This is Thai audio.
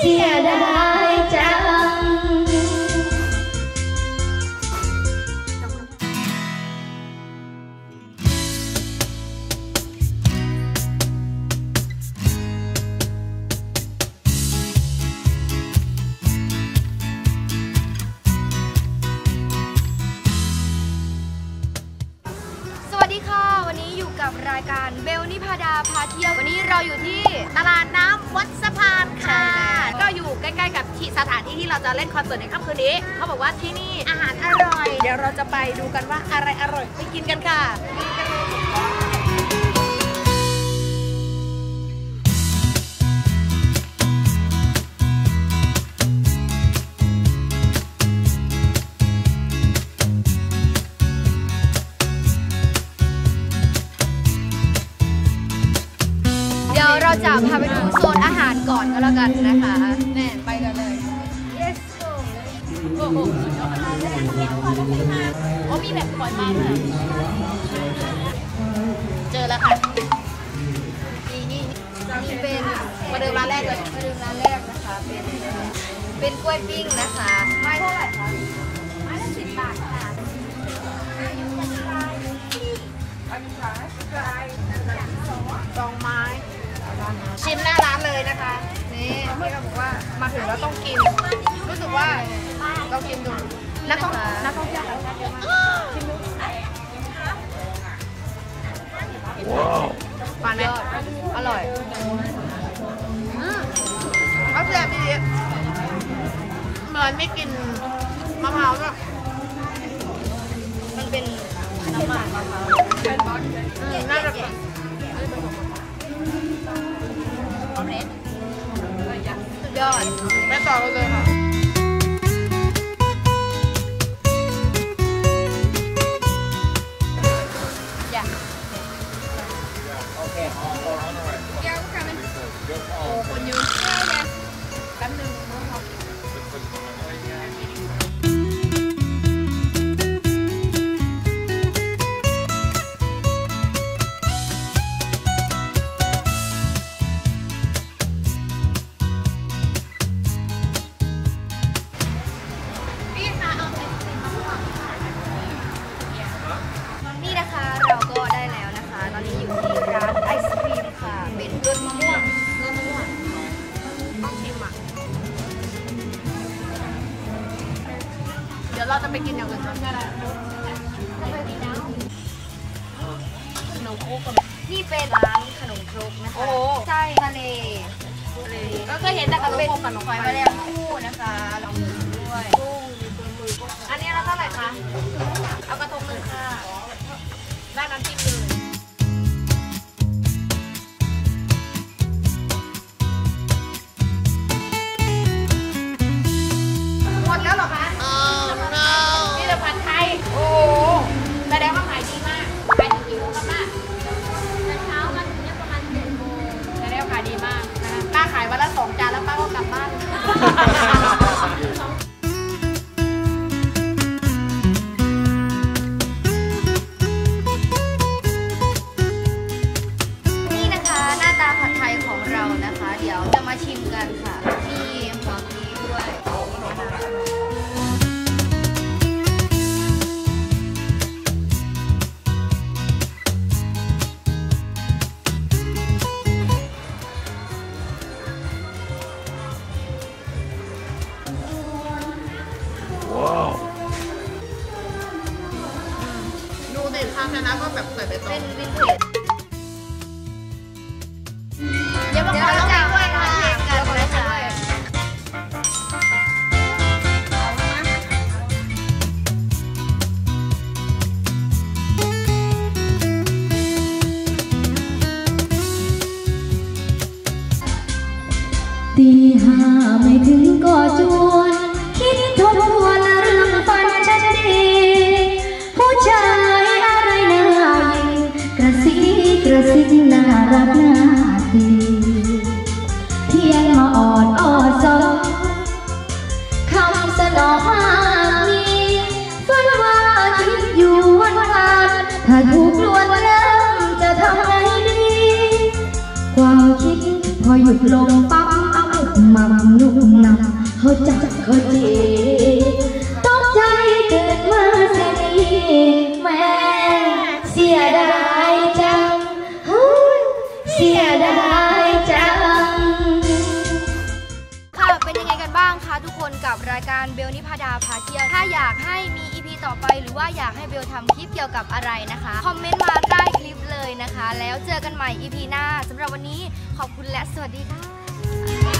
เกับรายการเบลนิพาดาพาเที่ยววันนี้เราอยู่ที่ตลาดน้ำวัดสะพานค่ะใช่แล้วก็อยู่ใกล้ๆกับที่สถานที่ที่เราจะเล่นคอนเสิร์ตในค่ำคืนนี้เขาบอกว่าที่นี่อาหารอร่อย เดี๋ยวเราจะไปดูกันว่าอะไรอร่อยไปกินกันค่ะ ยวเราจะพาไปดูโซนอาหารก่อนก็แล้วกันนะคะแน่ไปกันเลย Let's go โอ้โหสุดยอดโอ้มีแบบปล่อยมาเลยเจอแล้วค่ะนี่นี่นี่เป็นมาเดินร้านแรกเลยมาดูร้านแรกนะคะ เป็นเป็นกล้วยปิ้งนะคะไม่เท่าไหร่คะไม้ละสิบบาทค่ะ นี่พี่ก็บอกว่ามาถึงแล้วต้องกิน รู้สึกว่าเรากินดูนักท่องนักท่องเที่ยวต่างชาเยอะมากชิมดูหวานไหมอร่อยอืมเขาแซ่บดีเหมือนไม่กินมะพร้าวด้วยมันเป็นน้ำมันมะพร้าวน่าจะเป็นสุดยอดไปต่อกันเลย ค่ะอยากโอ้คนเยอะแป๊บนึง เดี๋ยวเราจะไปกินอย่างอื่นกันขนมโคกกับนี่เป็นร้านขนมครกนะคะโอ้โหใช่ทะเลก็เคยเห็นแต่ขนมเป็นโคกกับขนมหอยไฟแมลงภู่นะคะลองดูด้วยอันนี้เราเท่าไหร่คะ เอากระทงหนึ่งค่ะได้น้ำจิ้มเลย นะก็แบบใส่ใบตอเป็งนวินเทจเดี๋ยวมาเดี๋ยวขอเราเราจะด้วยมาค่ะชิมกันนะคะตีห้าไม่ถึงก็จวน ริงน่ารักน่าดีเพียงมาออดออดซอคำสนอมากมีฝันว่าคิดอยู่วันวานถ้าถูกลวนเริ่มจะทำไงดีความคิดพอหยุดลงปั๊บเอาหมัมลุกนำเขาจับเขาจี การเบลนิพาดาพาเที่ยว ถ้าอยากให้มี EP ต่อไป หรือว่าอยากให้เบลทำคลิปเกี่ยวกับอะไรนะคะ คอมเมนต์มาใต้คลิปเลยนะคะ แล้วเจอกันใหม่ EP หน้าสำหรับวันนี้ขอบคุณและสวัสดีค่ะ